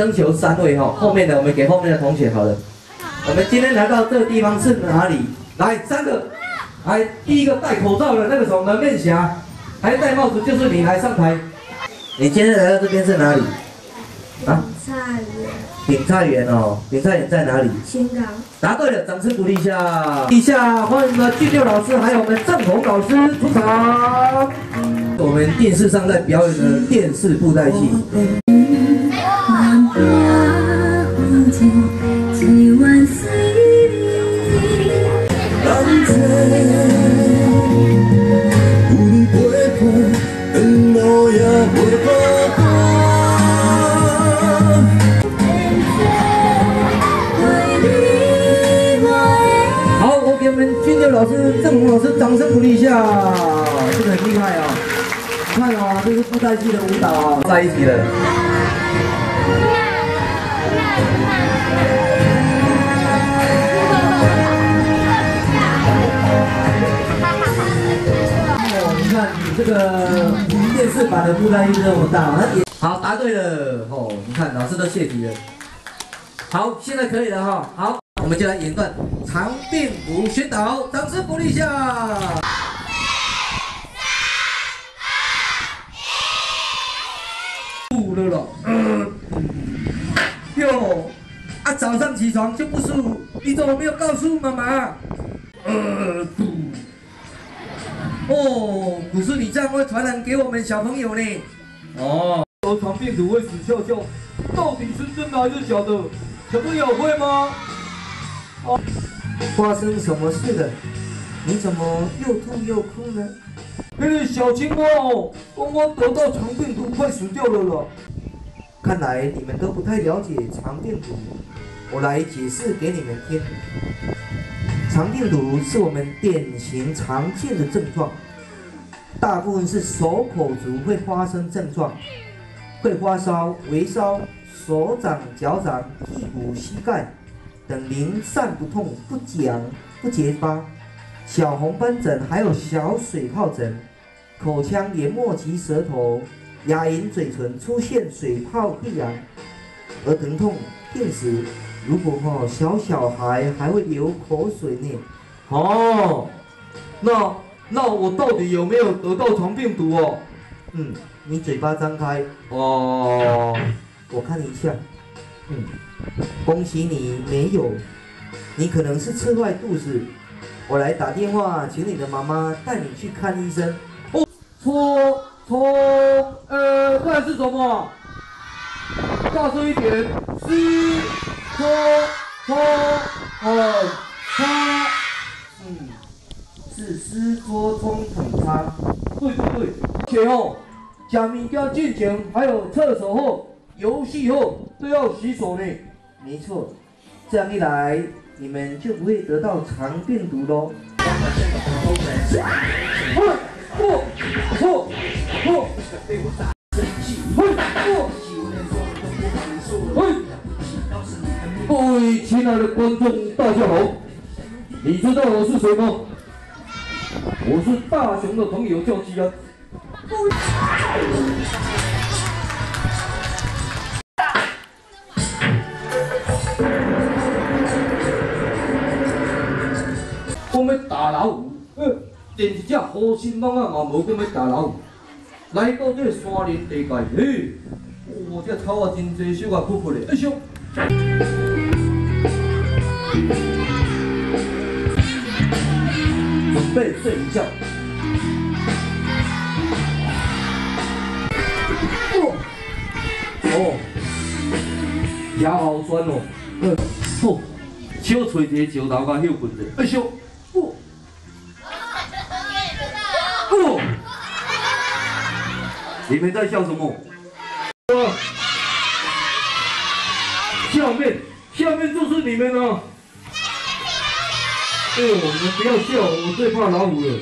征求三位哈，后面的我们给后面的同学好了。我们今天来到这个地方是哪里？来，三个，来，第一个戴口罩的那个什么门面侠，还戴帽子就是你来上台。你今天来到这边是哪里？啊？菜园。饼菜园哦，饼菜园在哪里？新港。答对了，掌声鼓励一下。一下欢迎我们俊六老师，还有我们郑红老师出场。我们电视上在表演的电视布袋戏。们军六老师、郑红老师掌声鼓励一下，这个很厉害啊！看啊，这是布袋戏的舞蹈啊在一起了。哦，你看你这个电视版的布袋戏这么大，那也好答对了哦。你看老师都谢题了。好，现在可以了哈。好，我们就来演段长病毒宣导，掌声鼓励一下。吐了了，哟，啊，早上起床就不舒服，你怎么没有告诉妈妈？呃，吐。哦，不是你这样会传染给我们小朋友呢。哦，得肠病毒会死翘翘，到底是真的还是假的？小朋友会吗？发生什么事了？你怎么又吐又哭呢？那个小青蛙哦，光光得到肠病毒，快死掉了了。看来你们都不太了解肠病毒，我来解释给你们听。肠病毒是我们典型常见的症状，大部分是手口足会发生症状，会发烧、微烧，手掌、脚掌、屁股、膝盖等零散不痛、不痒、不结疤。小红斑疹，还有小水泡疹，口腔黏膜及舌头、牙龈、嘴唇出现水泡溃疡，而疼痛片时，如果哈小小孩还会流口水呢。哦，那那我到底有没有得到虫病毒哦？嗯，你嘴巴张开哦，我看一下。嗯，恭喜你没有，你可能是吃坏肚子。我来打电话，请你的妈妈带你去看医生。哦，搓搓，呃，这是什么？大声一点，湿搓搓，哦，擦，嗯，是湿搓冲捧擦。对对对，且哦，吃物件进前，还有厕所后、游戏后都要洗手呢。没错，这样一来。你们就不会得到肠病毒喽。各位亲爱的观众，大家好，你知道我是谁吗？我是大雄的朋友，叫基安。要打老虎，连一只好心蠓仔嘛无讲要打老虎。来到这个山林地界，嘿，哦，这草啊真多，小啊枯枯的。哎呦！准备睡觉。哦，哦，牙好酸哦。嗯，好，小找一个石头甲休困者。哎呦！你们在笑什么？下面，下面就是你们了。哎呦，你们不要笑，我最怕老虎了。